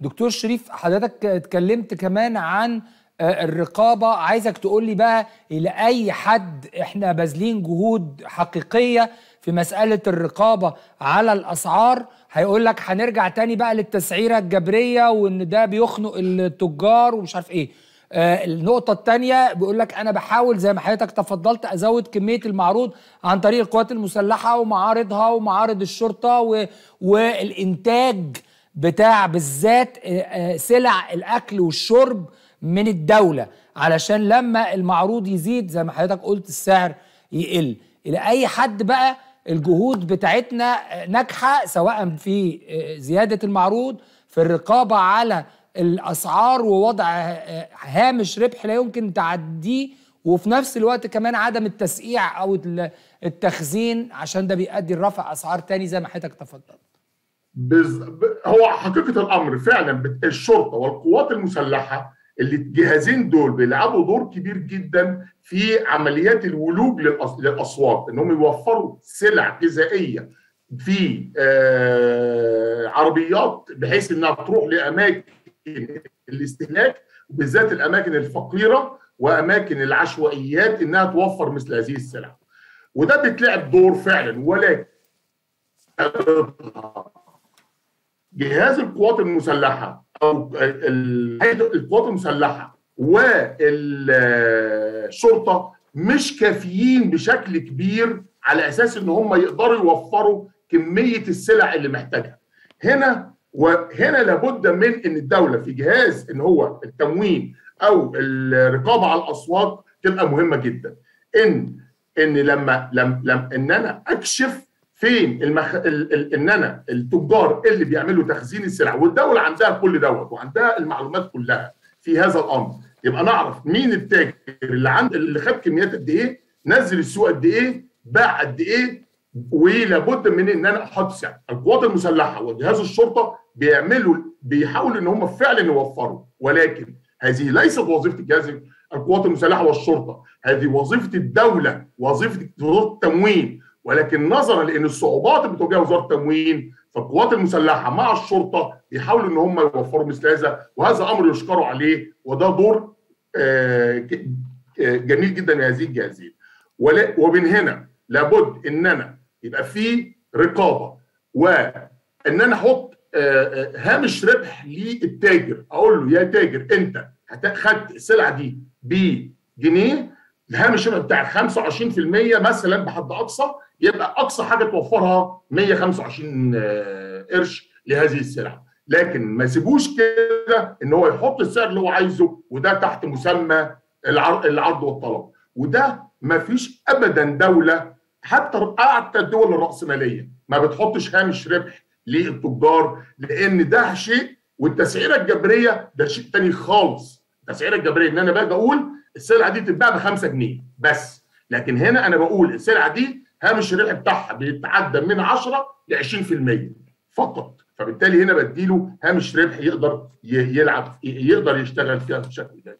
دكتور شريف حضرتك اتكلمت كمان عن الرقابة. عايزك تقول لي بقى إلى أي حد إحنا باذلين جهود حقيقية في مسألة الرقابة على الأسعار. هيقول لك هنرجع تاني بقى للتسعيرة الجبرية وإن ده بيخنق التجار ومش عارف إيه. آه النقطة التانية بيقول لك أنا بحاول زي ما حضرتك تفضلت أزود كمية المعروض عن طريق القوات المسلحة ومعارضها ومعارض الشرطة و... والإنتاج بتاع بالذات سلع الأكل والشرب من الدولة. علشان لما المعروض يزيد زي ما حضرتك قلت السعر يقل. إلى أي حد بقى الجهود بتاعتنا ناجحة سواء في زيادة المعروض في الرقابة على الأسعار ووضع هامش ربح لا يمكن تعديه وفي نفس الوقت كمان عدم التسقيع أو التخزين عشان ده بيؤدي لرفع أسعار تاني زي ما حضرتك تفضلت. بز... هو حقيقة الأمر فعلا الشرطة والقوات المسلحة اللي الجهازين دول بيلعبوا دور كبير جدا في عمليات الولوج للأس... للاسواق إنهم يوفروا سلع غذائيه في آه عربيات بحيث إنها تروح لأماكن الاستهلاك بالذات الأماكن الفقيرة وأماكن العشوائيات إنها توفر مثل هذه السلع. وده بيتلعب دور فعلا ولكن جهاز القوات المسلحة أو القوات المسلحة والشرطة مش كافيين بشكل كبير على أساس إن هم يقدروا يوفروا كمية السلع اللي محتاجها. هنا وهنا لابد من إن الدولة في جهاز إن هو التموين أو الرقابة على الأسواق تبقى مهمة جدا. ان إن لما لم لم إن أنا أكشف فين المخ... ال... ال... ان أنا التجار اللي بيعملوا تخزين السلع والدولة عندها كل دوت وعندها المعلومات كلها في هذا الأمر. يبقى نعرف مين التاجر اللي عند اللي خد كميات قد إيه نزل السوق قد إيه باع قد إيه ولابد من إن أنا أحط سعر. القوات المسلحة وجهاز الشرطة بيعملوا بيحاولوا إن هم فعلا يوفروا. ولكن هذه ليست وظيفة الجهاز القوات المسلحة والشرطة. هذه وظيفة الدولة وظيفة وزارة التموين. ولكن نظرا لأن الصعوبات اللي بتواجهها وزارة التموين فالقوات المسلحة مع الشرطة بيحاولوا إن هم يوفروا مثل هذا وهذا أمر يشكروا عليه وده دور جميل جدا لهذه الجهازين ومن هنا لابد إن أنا يبقى في رقابة وإن أنا أحط هامش ربح للتاجر أقول له يا تاجر أنت خدت السلعة دي بجنيه الهامش بتاع 25% مثلا بحد أقصى يبقى أقصى حاجة توفرها 125 قرش لهذه السلعة. لكن ما يسيبوش كده إن هو يحط السعر اللي هو عايزه وده تحت مسمى العرض والطلب. وده ما فيش ابدا دولة حتى حتى الدول الرأسمالية ما بتحطش هامش ربح للتجار لأن ده شيء والتسعيرة الجبرية ده شيء تاني خالص. التسعيرة الجبرية إن أنا باجي أقول السلعة دي تتباع ب 5 جنيه بس. لكن هنا أنا بقول السلعة دي هامش الربح بتاعها بيتعدى من 10 ل 20% فقط. فبالتالي هنا بديله هامش ربح يقدر يلعب يقدر يشتغل فيها بشكل جيد.